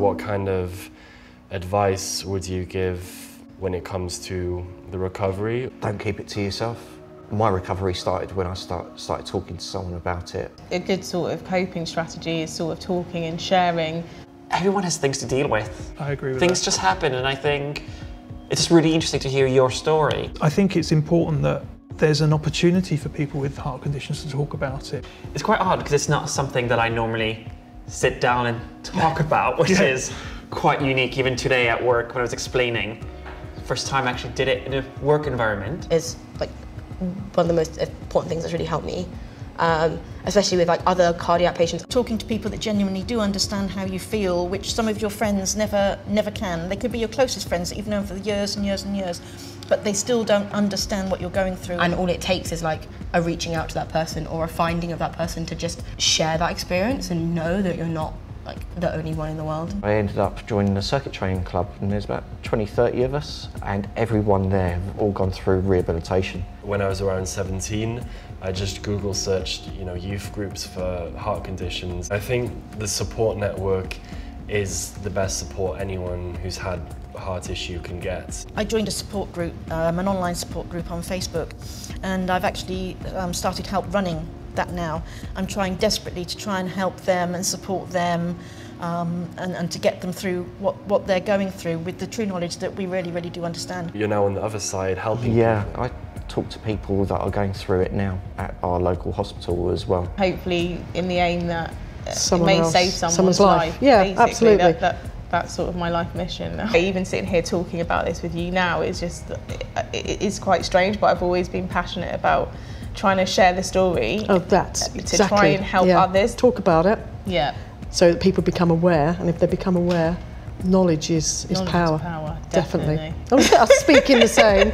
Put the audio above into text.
What kind of advice would you give when it comes to the recovery? Don't keep it to yourself. My recovery started when I start, started talking to someone about it. A good sort of coping strategy is sort of talking and sharing. Everyone has things to deal with. I agree with Things that. just happen, and I think it's really interesting to hear your story. I think it's important that there's an opportunity for people with heart conditions to talk about it. It's quite odd because it's not something that I normally sit down and talk about, which Yeah. is quite unique. Even today at work, when I was explaining, first time I actually did it in a work environment. is like one of the most important things that's really helped me, um, especially with like other cardiac patients. talking to people that genuinely do understand how you feel, which some of your friends never never can. They could be your closest friends that you've known for years and years and years, but they still don't understand what you're going through. And all it takes is like a reaching out to that person or a finding of that person to just share that experience and know that you're not like the only one in the world. I ended up joining the circuit training club and there's about 20, 30 of us and everyone there have all gone through rehabilitation. When I was around 17, I just Google searched, you know, youth groups for heart conditions. I think the support network is the best support anyone who's had a heart issue can get. I joined a support group, um, an online support group on Facebook, and I've actually um, started help running that now. I'm trying desperately to try and help them and support them um, and, and to get them through what, what they're going through with the true knowledge that we really, really do understand. You're now on the other side helping Yeah, I talk to people that are going through it now at our local hospital as well. Hopefully, in the aim that Someone it may else- save someone's, someone's life. Yeah, basically. absolutely. That, that, that's sort of my life mission. Even sitting here talking about this with you now is just, it, it is quite strange, but I've always been passionate about trying to share the story. Oh, that's to exactly. try and help yeah. others. Talk about it Yeah. so that people become aware, and if they become aware, knowledge is, is Knowledge is power. power, Definitely. definitely. Oh, I was speaking the same.